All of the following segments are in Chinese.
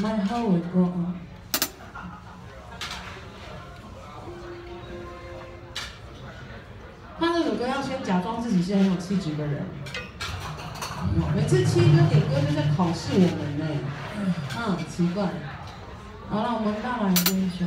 My heart will go on。唱这首歌要先假装自己是很有气质的人。每次七哥点歌就在考试我们呢，嗯，奇怪。好了，我们再来一首。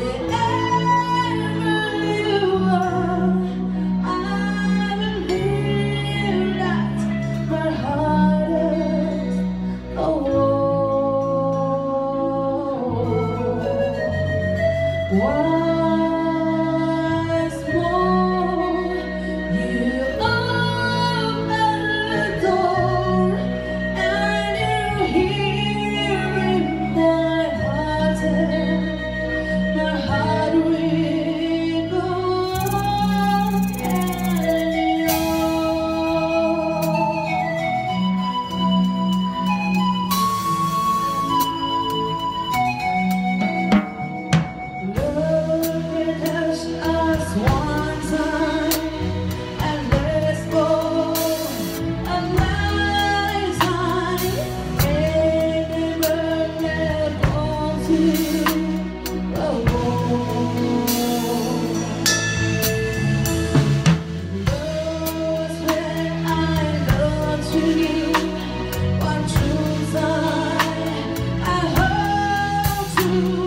Oh. you.